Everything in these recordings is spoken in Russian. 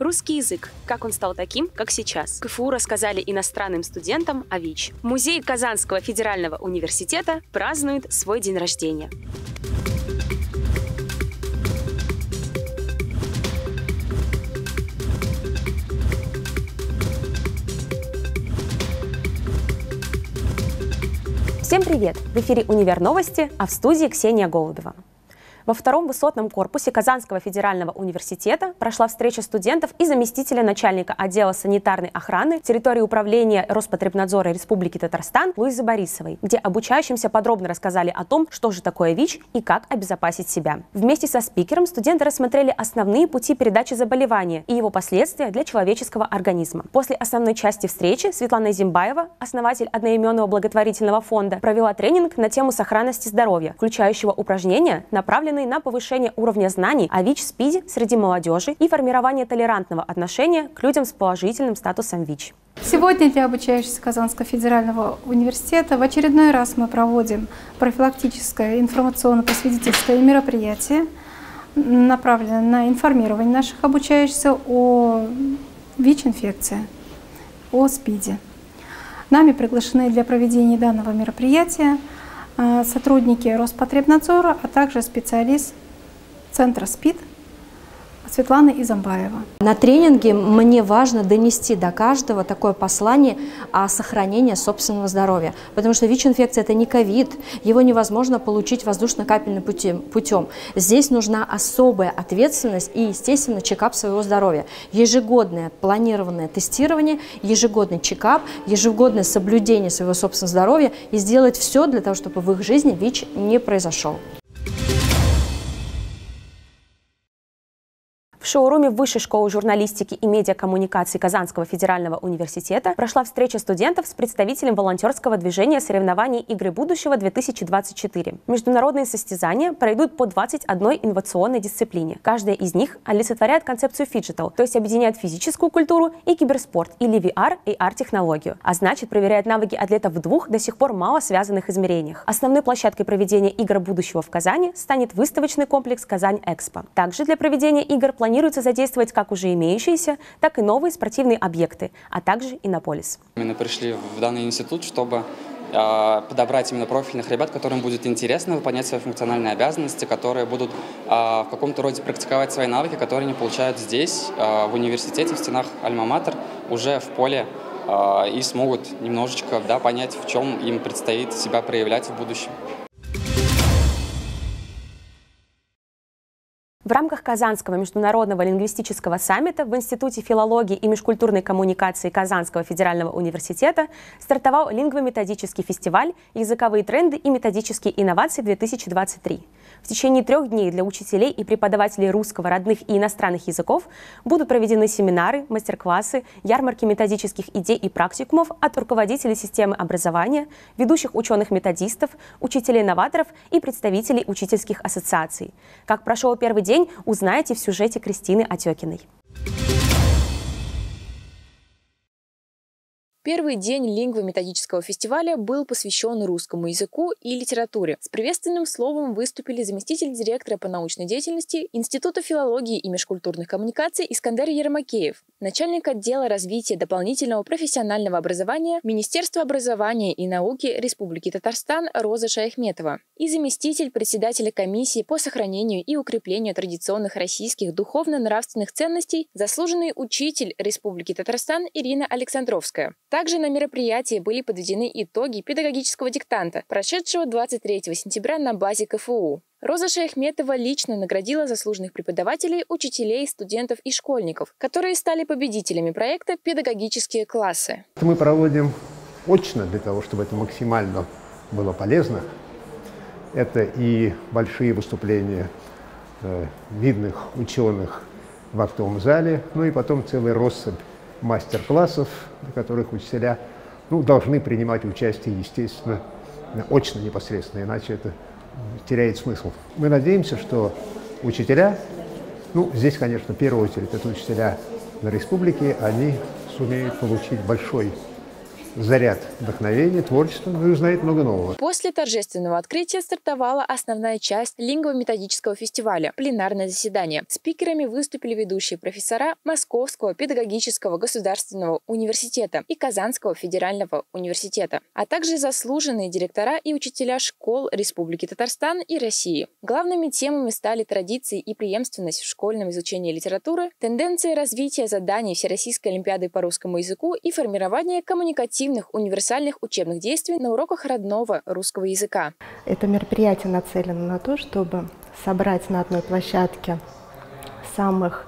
Русский язык. Как он стал таким, как сейчас? КФУ рассказали иностранным студентам о ВИЧ. Музей Казанского федерального университета празднует свой день рождения. Всем привет! В эфире «Универ новости», а в студии Ксения Голубева. Во втором высотном корпусе Казанского федерального университета прошла встреча студентов и заместителя начальника отдела санитарной охраны территории управления Роспотребнадзора Республики Татарстан Луизы Борисовой, где обучающимся подробно рассказали о том, что же такое ВИЧ и как обезопасить себя. Вместе со спикером студенты рассмотрели основные пути передачи заболевания и его последствия для человеческого организма. После основной части встречи Светлана Зимбаева, основатель одноименного благотворительного фонда, провела тренинг на тему сохранности здоровья, включающего упражнения, направленные направленный на повышение уровня знаний о ВИЧ-СПИДе среди молодежи и формирование толерантного отношения к людям с положительным статусом ВИЧ. Сегодня для обучающихся Казанского федерального университета в очередной раз мы проводим профилактическое информационно-просветительское мероприятие, направленное на информирование наших обучающихся о ВИЧ-инфекции, о СПИДе. Нами приглашены для проведения данного мероприятия сотрудники Роспотребнадзора, а также специалист Центра СПИД Светлана Изамбаева. На тренинге мне важно донести до каждого такое послание о сохранении собственного здоровья, потому что ВИЧ-инфекция – это не ковид, его невозможно получить воздушно-капельным путем. Здесь нужна особая ответственность и, естественно, чекап своего здоровья. Ежегодное планированное тестирование, ежегодный чекап, ежегодное соблюдение своего собственного здоровья и сделать все для того, чтобы в их жизни ВИЧ не произошел. Шоуруме Высшей школы журналистики и медиакоммуникации Казанского федерального университета прошла встреча студентов с представителем волонтерского движения соревнований «Игры будущего-2024». Международные состязания пройдут по 21 инновационной дисциплине. Каждая из них олицетворяет концепцию phygital, то есть объединяет физическую культуру и киберспорт или VR и AR-технологию, а значит проверяет навыки атлетов в двух до сих пор мало связанных измерениях. Основной площадкой проведения игр будущего в Казани станет выставочный комплекс «Казань-Экспо». Также для проведения игр планируется планируется задействовать как уже имеющиеся, так и новые спортивные объекты, а также Иннополис. Мы пришли в данный институт, чтобы а, подобрать именно профильных ребят, которым будет интересно выполнять свои функциональные обязанности, которые будут а, в каком-то роде практиковать свои навыки, которые они получают здесь, а, в университете, в стенах Альма-Матер, уже в поле и смогут немножечко да, понять, в чем им предстоит себя проявлять в будущем. В рамках Казанского международного лингвистического саммита в Институте филологии и межкультурной коммуникации Казанского федерального университета стартовал лингвометодический фестиваль «Языковые тренды и методические инновации-2023». В течение трех дней для учителей и преподавателей русского, родных и иностранных языков будут проведены семинары, мастер-классы, ярмарки методических идей и практикумов от руководителей системы образования, ведущих ученых-методистов, учителей-новаторов и представителей учительских ассоциаций. Как прошел первый день, узнаете в сюжете Кристины Отекиной. Первый день лингвометодического фестиваля был посвящен русскому языку и литературе. С приветственным словом выступили заместитель директора по научной деятельности Института филологии и межкультурных коммуникаций Искандер Ермакеев, начальник отдела развития дополнительного профессионального образования Министерства образования и науки Республики Татарстан Роза Шаяхметова и заместитель председателя комиссии по сохранению и укреплению традиционных российских духовно-нравственных ценностей заслуженный учитель Республики Татарстан Ирина Александровская. Также на мероприятии были подведены итоги педагогического диктанта, прошедшего 23 сентября на базе КФУ. Роза Шаяхметова лично наградила заслуженных преподавателей, учителей, студентов и школьников, которые стали победителями проекта «Педагогические классы». Мы проводим очно для того, чтобы это максимально было полезно. Это и большие выступления э, видных ученых в актовом зале, ну и потом целый россыпь мастер-классов, на которых учителя ну, должны принимать участие, естественно, очно непосредственно, иначе это теряет смысл. Мы надеемся, что учителя, ну, здесь, конечно, в первую очередь это учителя на республике, они сумеют получить большой заряд вдохновения, творчества, ну и узнает много нового. После торжественного открытия стартовала основная часть лингво-методического фестиваля – пленарное заседание. Спикерами выступили ведущие профессора Московского педагогического государственного университета и Казанского федерального университета, а также заслуженные директора и учителя школ Республики Татарстан и России. Главными темами стали традиции и преемственность в школьном изучении литературы, тенденции развития заданий Всероссийской олимпиады по русскому языку и формирование коммуникативных универсальных учебных действий на уроках родного русского языка. Это мероприятие нацелено на то, чтобы собрать на одной площадке самых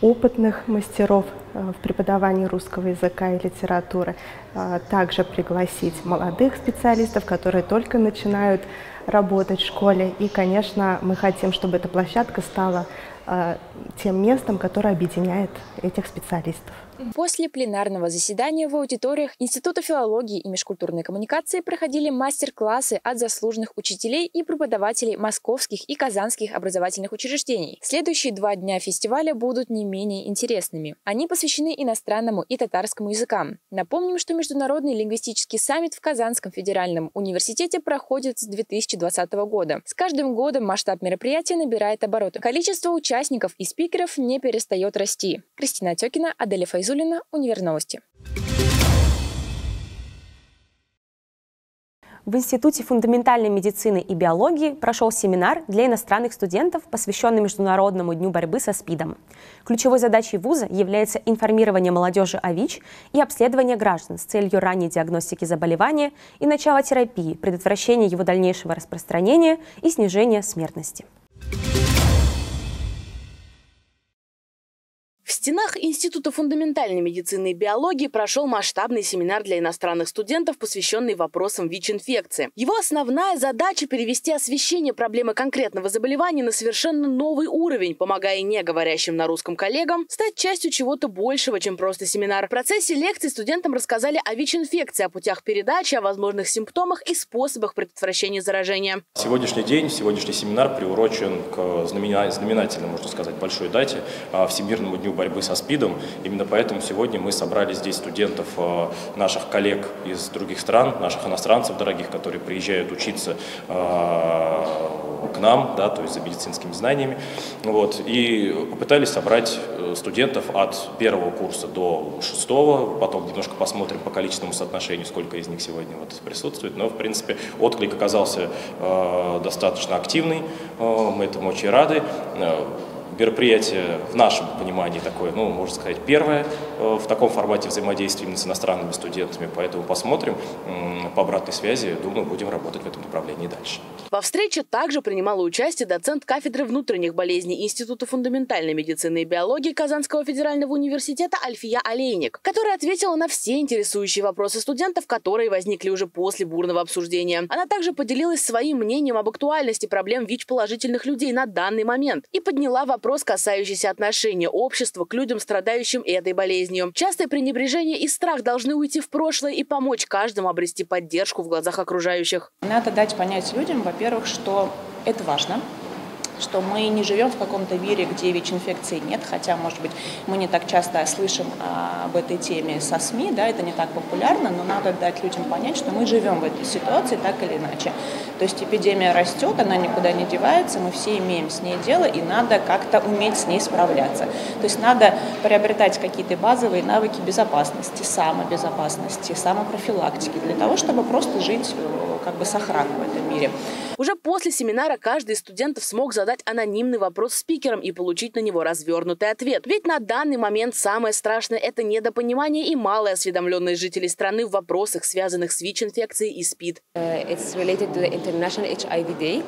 опытных мастеров э, в преподавании русского языка и литературы, а также пригласить молодых специалистов, которые только начинают работать в школе. И, конечно, мы хотим, чтобы эта площадка стала э, тем местом, которое объединяет этих специалистов. После пленарного заседания в аудиториях Института филологии и межкультурной коммуникации проходили мастер-классы от заслуженных учителей и преподавателей московских и казанских образовательных учреждений. Следующие два дня фестиваля будут не менее интересными. Они посвящены иностранному и татарскому языкам. Напомним, что Международный лингвистический саммит в Казанском федеральном университете проходит с 2020 года. С каждым годом масштаб мероприятия набирает обороты. Количество участников и спикеров не перестает расти. Кристина Тёкина, Аделя Файзу, Файзулина, Универновости. В Институте фундаментальной медицины и биологии прошел семинар для иностранных студентов, посвященный Международному дню борьбы со СПИДом. Ключевой задачей вуза является информирование молодежи о ВИЧ и обследование граждан с целью ранней диагностики заболевания и начала терапии, предотвращения его дальнейшего распространения и снижения смертности. В стенах Института фундаментальной медицины и биологии прошел масштабный семинар для иностранных студентов, посвященный вопросам ВИЧ-инфекции. Его основная задача – перевести освещение проблемы конкретного заболевания на совершенно новый уровень, помогая не говорящим на русском коллегам стать частью чего-то большего, чем просто семинар. В процессе лекции студентам рассказали о ВИЧ-инфекции, о путях передачи, о возможных симптомах и способах предотвращения заражения. Сегодняшний день, сегодняшний семинар приурочен к знаменательной, можно сказать, большой дате – Всемирному дню борьбы со СПИДом. Именно поэтому сегодня мы собрали здесь студентов, э, наших коллег из других стран, наших иностранцев дорогих, которые приезжают учиться э, к нам, да, то есть за медицинскими знаниями. Вот, и попытались собрать э, студентов от первого курса до шестого, потом немножко посмотрим по количественному соотношению, сколько из них сегодня вот присутствует. Но, в принципе, отклик оказался достаточно активный, мы этому очень рады мероприятие в нашем понимании такое, ну, можно сказать, первое э, в таком формате взаимодействия именно с иностранными студентами, поэтому посмотрим по обратной связи, думаю, будем работать в этом направлении дальше. Во встрече также принимала участие доцент кафедры внутренних болезней Института фундаментальной медицины и биологии Казанского федерального университета Альфия Олейник, которая ответила на все интересующие вопросы студентов, которые возникли уже после бурного обсуждения. Она также поделилась своим мнением об актуальности проблем ВИЧ-положительных людей на данный момент и подняла вопрос вопрос, касающийся отношения общества к людям, страдающим этой болезнью. Частое пренебрежение и страх должны уйти в прошлое и помочь каждому обрести поддержку в глазах окружающих. Надо дать понять людям, во-первых, что это важно, что мы не живем в каком-то мире, где ВИЧ-инфекции нет, хотя, может быть, мы не так часто слышим а, об этой теме со СМИ, да, это не так популярно, но надо дать людям понять, что мы живем в этой ситуации так или иначе. То есть эпидемия растет, она никуда не девается, мы все имеем с ней дело, и надо как-то уметь с ней справляться. То есть надо приобретать какие-то базовые навыки безопасности, самобезопасности, самопрофилактики, для того, чтобы просто жить э, как бы сохранно в этом мире. Уже после семинара каждый из студентов смог задать анонимный вопрос спикерам и получить на него развернутый ответ. Ведь на данный момент самое страшное – это недопонимание и малая осведомленность жителей страны в вопросах, связанных с ВИЧ-инфекцией и СПИД. Uh, it's related to the International HIV Day.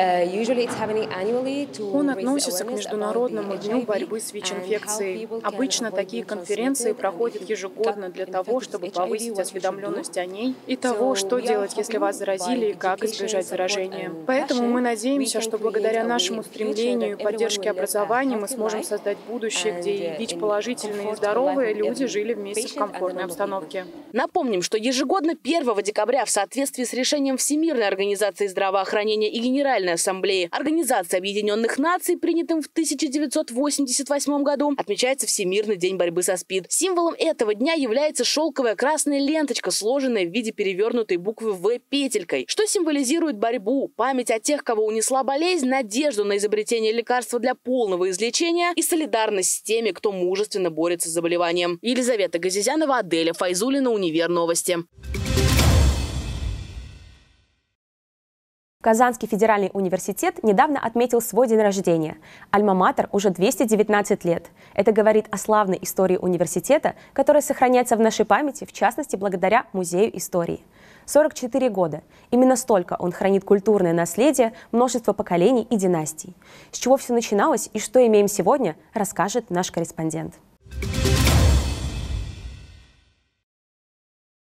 Uh, Он относится к Международному дню борьбы с ВИЧ-инфекцией. Обычно такие конференции проходят ежегодно для того, чтобы повысить осведомленность о ней и того, что делать, если вас заразили и как избежать заражения. Поэтому мы надеемся, что благодаря нашему стремлению и поддержке образования мы сможем создать будущее, где и uh, ВИЧ-положительные и здоровые люди жили вместе в комфортной обстановке. Напомним, что ежегодно 1 декабря в соответствии с решением Всемирной организации здравоохранения и Генеральной Генеральной Ассамблеи Организации Объединенных Наций, принятым в 1988 году, отмечается Всемирный день борьбы со СПИД. Символом этого дня является шелковая красная ленточка, сложенная в виде перевернутой буквы «В» петелькой, что символизирует борьбу, память о тех, кого унесла болезнь, надежду на изобретение лекарства для полного излечения и солидарность с теми, кто мужественно борется с заболеванием. Елизавета Газизянова, Аделя Файзулина, Универ Новости. Казанский федеральный университет недавно отметил свой день рождения. Альма-Матер уже 219 лет. Это говорит о славной истории университета, которая сохраняется в нашей памяти, в частности, благодаря Музею истории. 44 года. Именно столько он хранит культурное наследие множества поколений и династий. С чего все начиналось и что имеем сегодня, расскажет наш корреспондент.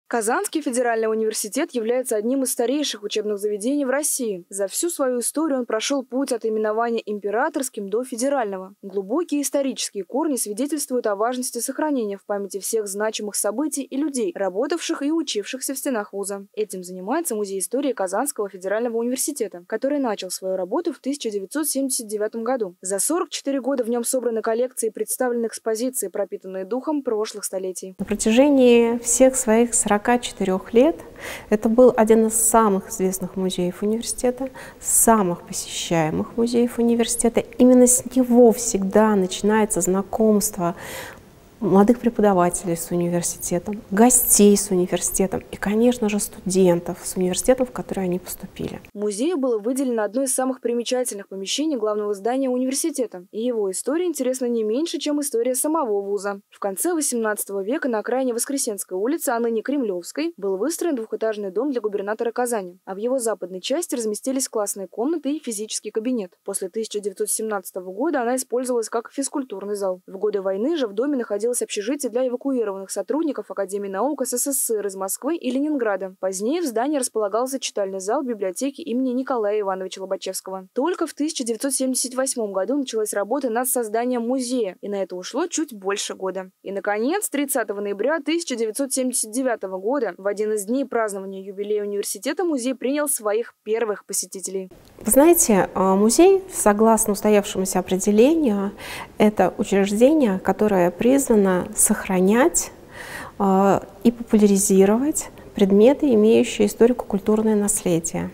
Казанский федеральный университет является одним из старейших учебных заведений в России. За всю свою историю он прошел путь от именования императорским до федерального. Глубокие исторические корни свидетельствуют о важности сохранения в памяти всех значимых событий и людей, работавших и учившихся в стенах вуза. Этим занимается Музей истории Казанского федерального университета, который начал свою работу в 1979 году. За 44 года в нем собраны коллекции и представлены экспозиции, пропитанные духом прошлых столетий. На протяжении всех своих 40 44 лет. Это был один из самых известных музеев университета, самых посещаемых музеев университета. Именно с него всегда начинается знакомство молодых преподавателей с университетом, гостей с университетом и, конечно же, студентов с университетом, в который они поступили. Музею было выделено одно из самых примечательных помещений главного здания университета, и его история интересна не меньше, чем история самого вуза. В конце XVIII века на окраине Воскресенской улицы, а ныне Кремлевской, был выстроен двухэтажный дом для губернатора Казани, а в его западной части разместились классные комнаты и физический кабинет. После 1917 года она использовалась как физкультурный зал. В годы войны же в доме находился находилось общежитие для эвакуированных сотрудников Академии наук СССР из Москвы и Ленинграда. Позднее в здании располагался читальный зал библиотеки имени Николая Ивановича Лобачевского. Только в 1978 году началась работа над созданием музея, и на это ушло чуть больше года. И, наконец, 30 ноября 1979 года, в один из дней празднования юбилея университета, музей принял своих первых посетителей. Вы знаете, а, музей, согласно устоявшемуся определению, это учреждение, которое призвано призвана сохранять э, и популяризировать предметы, имеющие историко-культурное наследие.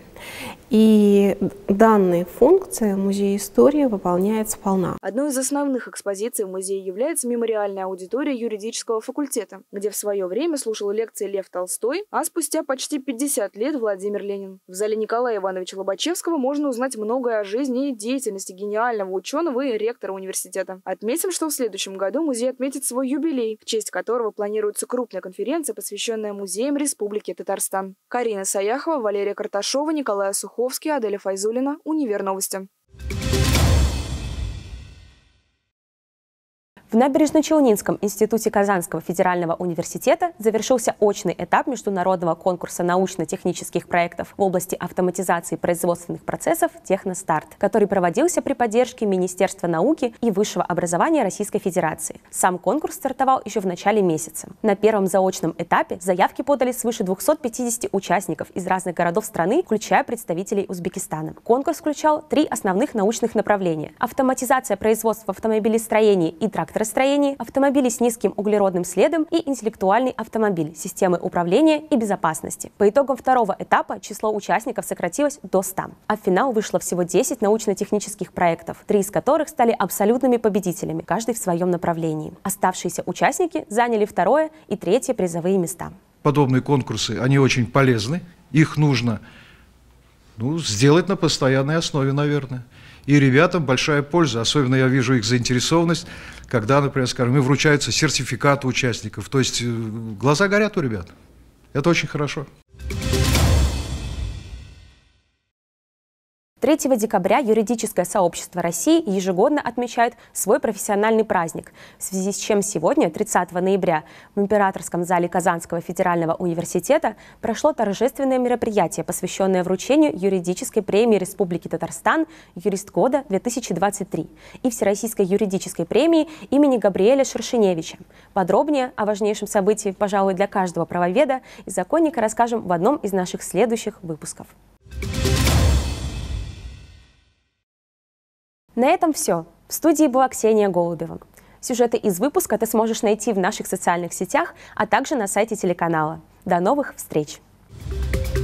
И данные функции Музея истории выполняет сполна. Одной из основных экспозиций в музее является мемориальная аудитория юридического факультета, где в свое время слушал лекции Лев Толстой, а спустя почти 50 лет Владимир Ленин. В зале Николая Ивановича Лобачевского можно узнать многое о жизни и деятельности гениального ученого и ректора университета. Отметим, что в следующем году музей отметит свой юбилей, в честь которого планируется крупная конференция, посвященная музеям Республики Татарстан. Карина Саяхова, Валерия Карташова, Николай Сухов, Маяковский, Аделя Файзулина, Универ Новости. В Набережно-Челнинском институте Казанского федерального университета завершился очный этап международного конкурса научно-технических проектов в области автоматизации производственных процессов «Техностарт», который проводился при поддержке Министерства науки и высшего образования Российской Федерации. Сам конкурс стартовал еще в начале месяца. На первом заочном этапе заявки подали свыше 250 участников из разных городов страны, включая представителей Узбекистана. Конкурс включал три основных научных направления – автоматизация производства в автомобилестроении и тракторостроении, электростроении, автомобили с низким углеродным следом и интеллектуальный автомобиль, системы управления и безопасности. По итогам второго этапа число участников сократилось до 100, а в финал вышло всего 10 научно-технических проектов, три из которых стали абсолютными победителями, каждый в своем направлении. Оставшиеся участники заняли второе и третье призовые места. Подобные конкурсы, они очень полезны, их нужно ну, сделать на постоянной основе, наверное. И ребятам большая польза, особенно я вижу их заинтересованность, когда, например, скажем, им вручаются сертификаты участников. То есть э, глаза горят у ребят. Это очень хорошо. 3 декабря юридическое сообщество России ежегодно отмечает свой профессиональный праздник, в связи с чем сегодня, 30 ноября, в Императорском зале Казанского федерального университета прошло торжественное мероприятие, посвященное вручению юридической премии Республики Татарстан «Юрист года 2023» и Всероссийской юридической премии имени Габриэля Шершеневича. Подробнее о важнейшем событии, пожалуй, для каждого правоведа и законника расскажем в одном из наших следующих выпусков. На этом все. В студии была Ксения Голубева. Сюжеты из выпуска ты сможешь найти в наших социальных сетях, а также на сайте телеканала. До новых встреч! thank you